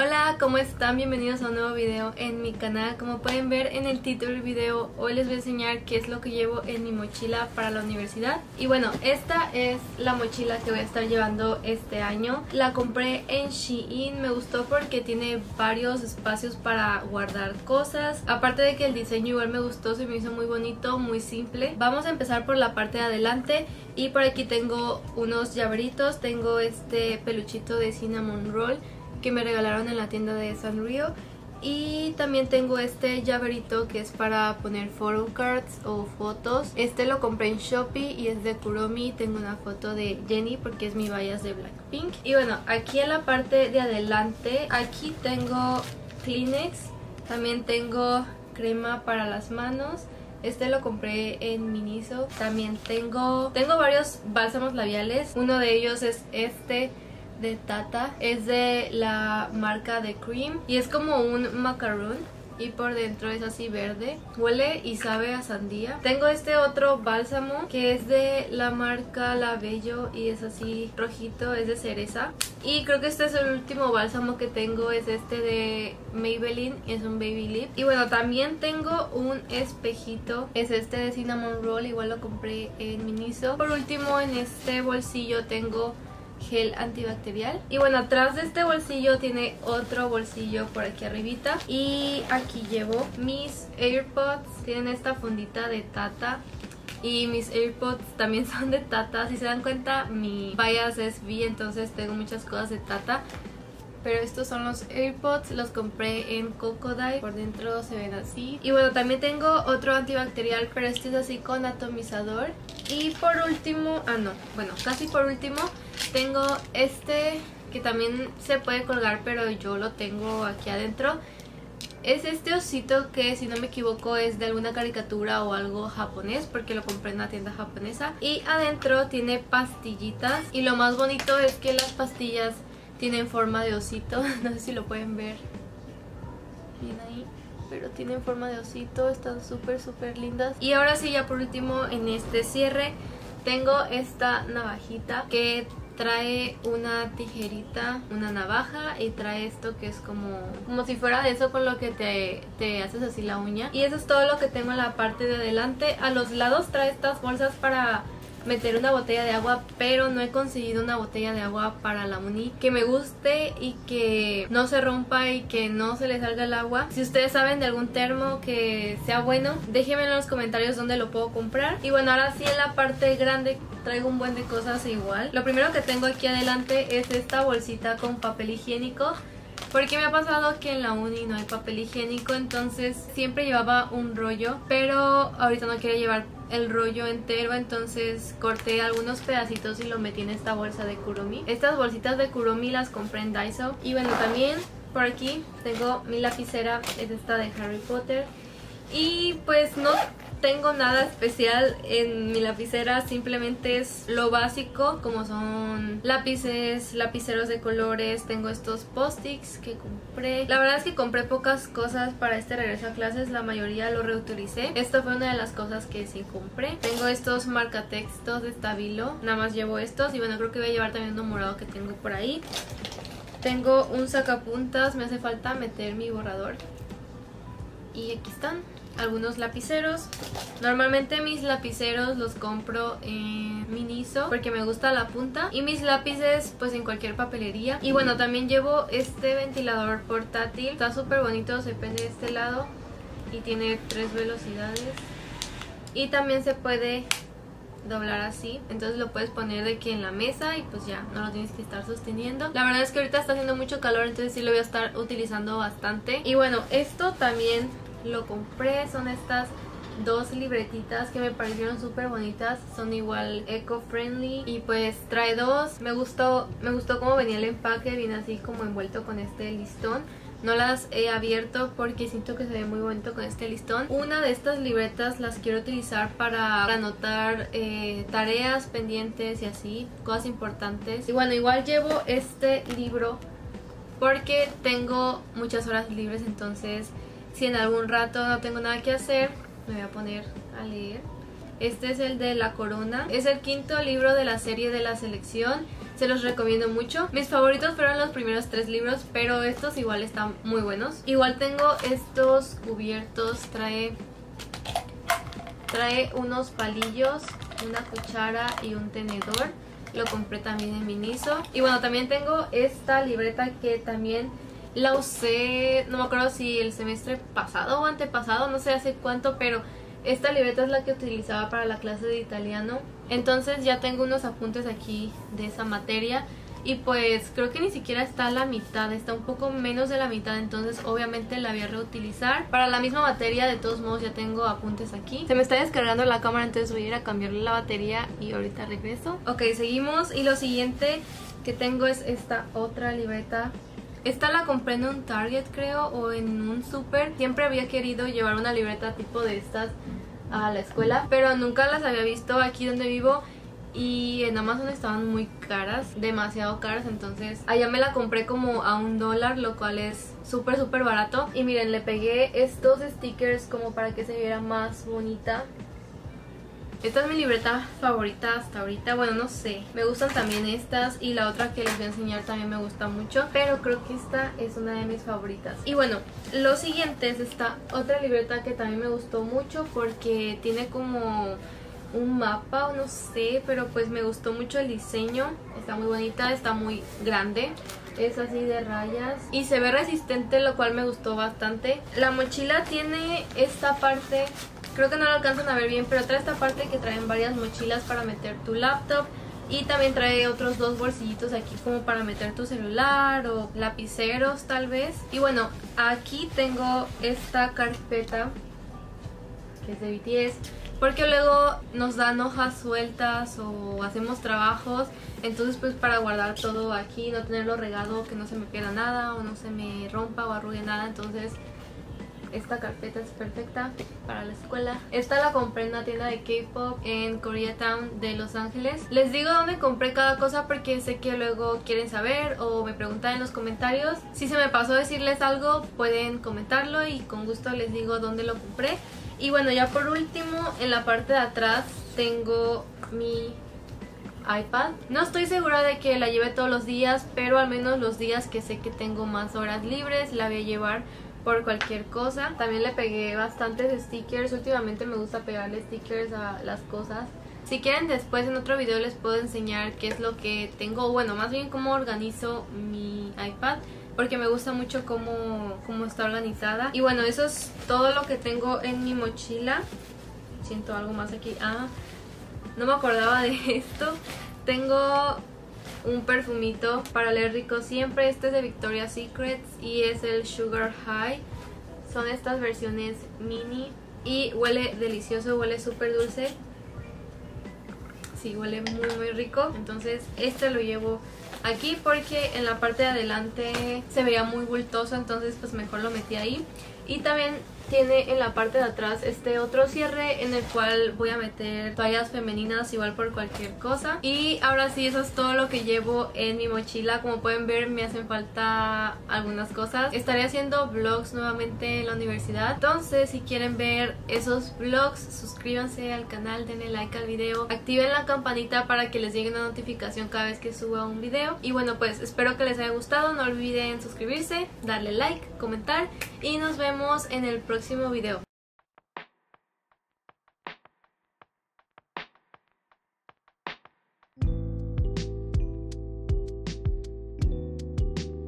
Hola, ¿cómo están? Bienvenidos a un nuevo video en mi canal. Como pueden ver en el título del video, hoy les voy a enseñar qué es lo que llevo en mi mochila para la universidad. Y bueno, esta es la mochila que voy a estar llevando este año. La compré en Shein, me gustó porque tiene varios espacios para guardar cosas. Aparte de que el diseño igual me gustó, se me hizo muy bonito, muy simple. Vamos a empezar por la parte de adelante y por aquí tengo unos llaveritos. Tengo este peluchito de cinnamon roll que me regalaron en la tienda de Sanrio y también tengo este llaverito que es para poner photo cards o fotos. Este lo compré en Shopee y es de Kuromi. Tengo una foto de Jenny porque es mi bias de Blackpink. Y bueno, aquí en la parte de adelante, aquí tengo Kleenex. También tengo crema para las manos. Este lo compré en Miniso. También tengo, tengo varios bálsamos labiales. Uno de ellos es este de Tata. Es de la marca de Cream y es como un macaron y por dentro es así verde. Huele y sabe a sandía. Tengo este otro bálsamo que es de la marca La Bello y es así rojito, es de cereza. Y creo que este es el último bálsamo que tengo, es este de Maybelline, es un Baby Lip. Y bueno, también tengo un espejito, es este de Cinnamon Roll, igual lo compré en Miniso. Por último, en este bolsillo tengo gel antibacterial. Y bueno atrás de este bolsillo tiene otro bolsillo por aquí arribita. Y aquí llevo mis AirPods. Tienen esta fundita de Tata. Y mis AirPods también son de Tata. Si se dan cuenta mi bias es V entonces tengo muchas cosas de Tata. Pero estos son los AirPods, los compré en Cocodile, por dentro se ven así. Y bueno, también tengo otro antibacterial, pero este es así con atomizador. Y por último, ah no, bueno, casi por último, tengo este que también se puede colgar, pero yo lo tengo aquí adentro. Es este osito que si no me equivoco es de alguna caricatura o algo japonés porque lo compré en una tienda japonesa. Y adentro tiene pastillitas y lo más bonito es que las pastillas tienen forma de osito, no sé si lo pueden ver bien ahí pero tienen forma de osito, están súper súper lindas y ahora sí ya por último en este cierre tengo esta navajita que trae una tijerita, una navaja y trae esto que es como como si fuera de eso con lo que te, te haces así la uña. Y eso es todo lo que tengo en la parte de adelante. A los lados trae estas bolsas para meter una botella de agua, pero no he conseguido una botella de agua para la uni que me guste y que no se rompa y que no se le salga el agua. Si ustedes saben de algún termo que sea bueno, déjenme en los comentarios dónde lo puedo comprar. Y bueno, ahora sí en la parte grande traigo un buen de cosas igual. Lo primero que tengo aquí adelante es esta bolsita con papel higiénico. Porque me ha pasado que en la uni no hay papel higiénico, entonces siempre llevaba un rollo, pero ahorita no quiero llevar el rollo entero, entonces corté algunos pedacitos y lo metí en esta bolsa de Kuromi. Estas bolsitas de Kuromi las compré en Daiso. Y bueno, también por aquí tengo mi lapicera, es esta de Harry Potter. Y pues no tengo nada especial en mi lapicera, simplemente es lo básico, como son lápices, lapiceros de colores, tengo estos post-its que compré. La verdad es que compré pocas cosas para este regreso a clases, la mayoría lo reutilicé. Esto fue una de las cosas que sí compré. Tengo estos marcatextos de Stabilo, nada más llevo estos y bueno, creo que voy a llevar también uno morado que tengo por ahí. Tengo un sacapuntas, me hace falta meter mi borrador. Y aquí están algunos lapiceros. Normalmente mis lapiceros los compro en Miniso porque me gusta la punta. Y mis lápices pues en cualquier papelería. Y bueno, también llevo este ventilador portátil. Está súper bonito, se prende de este lado y tiene tres velocidades. Y también se puede doblar así entonces lo puedes poner de aquí en la mesa y pues ya no lo tienes que estar sosteniendo la verdad es que ahorita está haciendo mucho calor entonces sí lo voy a estar utilizando bastante y bueno esto también lo compré. Son estas dos libretitas que me parecieron súper bonitas. Son igual eco-friendly y pues trae dos. Me gustó, me gustó cómo venía el empaque, viene así como envuelto con este listón. No las he abierto porque siento que se ve muy bonito con este listón. Una de estas libretas las quiero utilizar para anotar eh, tareas pendientes y así, cosas importantes. Y bueno, igual llevo este libro porque tengo muchas horas libres, entonces si en algún rato no tengo nada que hacer, me voy a poner a leer. Este es el de La Corona. Es el quinto libro de la serie de la selección. se los recomiendo mucho. Mis favoritos fueron los primeros tres libros, pero estos igual están muy buenos. Igual tengo estos cubiertos, trae, trae unos palillos, una cuchara y un tenedor. Lo compré también en Miniso. Y bueno, también tengo esta libreta que también la usé, no me acuerdo si el semestre pasado o antepasado, no sé hace cuánto, pero esta libreta es la que utilizaba para la clase de italiano. Entonces ya tengo unos apuntes aquí de esa materia. Y pues creo que ni siquiera está a la mitad, está un poco menos de la mitad, entonces obviamente la voy a reutilizar. Para la misma materia, de todos modos ya tengo apuntes aquí. Se me está descargando la cámara, entonces voy a ir a cambiarle la batería y ahorita regreso. Ok, seguimos y lo siguiente que tengo es esta otra libreta esta la compré en un Target creo o en un super. Siempre había querido llevar una libreta tipo de estas a la escuela, pero nunca las había visto aquí donde vivo y en Amazon estaban muy caras, demasiado caras, entonces allá me la compré como a un dólar, lo cual es súper súper barato. Y miren, le pegué estos stickers como para que se viera más bonita esta es mi libreta favorita hasta ahorita, bueno no sé, me gustan también estas y la otra que les voy a enseñar también me gusta mucho, pero creo que esta es una de mis favoritas. Y bueno, lo siguiente es esta otra libreta que también me gustó mucho porque tiene como un mapa o no sé, pero pues me gustó mucho el diseño, está muy bonita, está muy grande. Es así de rayas y se ve resistente lo cual me gustó bastante. La mochila tiene esta parte Creo que no lo alcanzan a ver bien, pero trae esta parte que traen varias mochilas para meter tu laptop. Y también trae otros dos bolsillitos aquí como para meter tu celular o lapiceros tal vez. Y bueno, aquí tengo esta carpeta que es de BTS. Porque luego nos dan hojas sueltas o hacemos trabajos. Entonces pues para guardar todo aquí, no tenerlo regado, que no se me pierda nada o no se me rompa o arrugue nada. Entonces esta carpeta es perfecta para la escuela. Esta la compré en una tienda de K-pop en Koreatown de Los Ángeles. Les digo dónde compré cada cosa porque sé que luego quieren saber o me preguntan en los comentarios. Si se me pasó decirles algo, pueden comentarlo y con gusto les digo dónde lo compré. Y bueno, ya por último, en la parte de atrás tengo mi iPad. No estoy segura de que la lleve todos los días, pero al menos los días que sé que tengo más horas libres la voy a llevar por cualquier cosa. También le pegué bastantes stickers. Últimamente me gusta pegarle stickers a las cosas. Si quieren después en otro video les puedo enseñar qué es lo que tengo, bueno, más bien cómo organizo mi iPad porque me gusta mucho cómo, cómo está organizada. Y bueno, eso es todo lo que tengo en mi mochila. Siento algo más aquí. Ah, no me acordaba de esto. Tengo un perfumito para leer rico siempre. Este es de Victoria's Secrets y es el Sugar High. Son estas versiones mini y huele delicioso, huele súper dulce. Sí, huele muy muy rico. Entonces este lo llevo aquí porque en la parte de adelante se veía muy bultoso, entonces pues mejor lo metí ahí. Y también tiene en la parte de atrás este otro cierre en el cual voy a meter toallas femeninas igual por cualquier cosa. Y ahora sí, eso es todo lo que llevo en mi mochila. Como pueden ver, me hacen falta algunas cosas. Estaré haciendo vlogs nuevamente en la universidad. Entonces, si quieren ver esos vlogs, suscríbanse al canal, denle like al video, activen la campanita para que les llegue una notificación cada vez que suba un video. Y bueno, pues espero que les haya gustado. No olviden suscribirse, darle like, comentar y nos vemos en el próximo próximo video.